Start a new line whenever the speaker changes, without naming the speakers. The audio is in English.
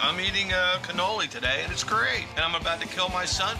I'm eating a cannoli today, and it's great. And I'm about to kill my son.